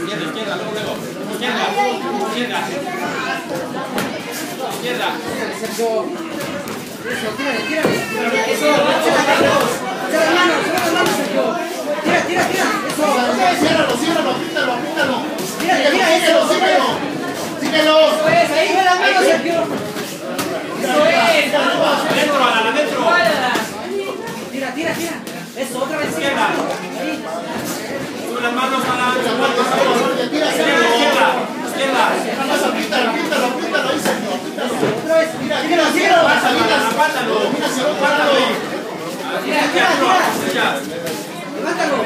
Izquierda, izquierda, luego, luego. Izquierda, izquierda. Izquierda. Eso, tírale, tírale. Eso, las manos, las manos, Sergio. Tira, tira. Ciérralo. Síguelo. Pues ahí, ve Sergio. Eso es. Adentro. Tira, tira, tira. Eso, otra vez. Izquierda. Ahí. Sube las manos, Alan. Tira, Izquierda, izquierda. Ahí, Sergio. Otra vez. Mira, mira, mira. Apártalo. Mira, se. Levántalo.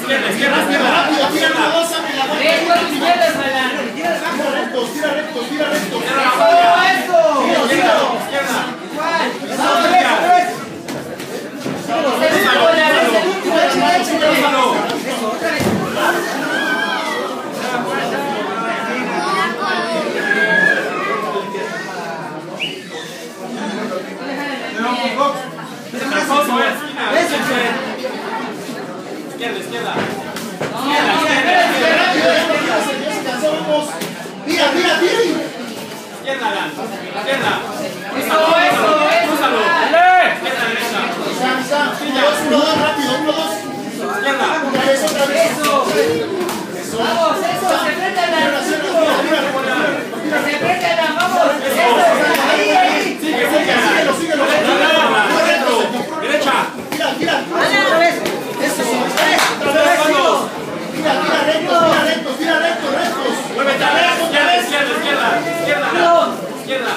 Izquierda, izquierda, izquierda. Rápido, tira la la Eh, con Alan. Tira Tira tira rectos. Cierra la guardia. Eso. Síguelo, síguelo. Izquierda. Igual. Eso, otra vez, otra vez. Úsalo, úsalo. Úsalo. Eso, otra vez. Eh, esquina. Izquierda, izquierda. Rápido, ya se ya se cansó, vamos. Tira, tira, tira. Izquierda, Alan. Izquierda. Eso, eso, eso. Úsalo. Izquierda, derecha. Isa, Isa. Uno, dos, uno, dos, rápido, uno, dos. Izquierda. Otra vez, otra vez. Eso. Eso. Vamos, eso, se enfrentan Cierra, al cierra, tira, tira. Se enfrentan, vamos. Eso, ahí, ahí. Sigue, sigue. Síguelo, síguelo. Adentro. Derecha. Tira, tira. Otra vez. Eso, otra vez. Otra vez, vamos. Tira, tira rectos, tira rectos, tira rectos, rectos. Muévete a la izquierda, izquierda, izquierda. Izquierda, Alan. Izquierda.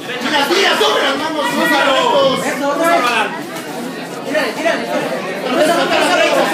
Derecha. Tira, tira, sobre las manos, tira Úsalo. rectos. Eso, otra Úsalo,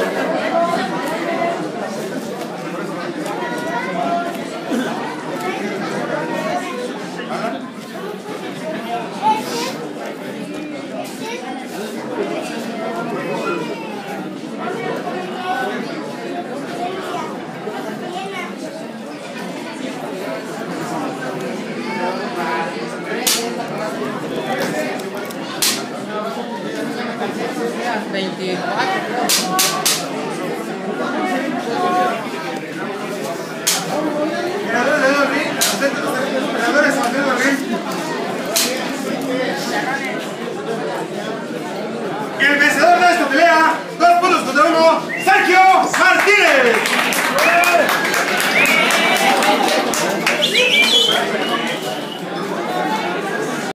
unas 24. El vencedor de esta pelea, dos puntos contra uno, Sergio Martínez.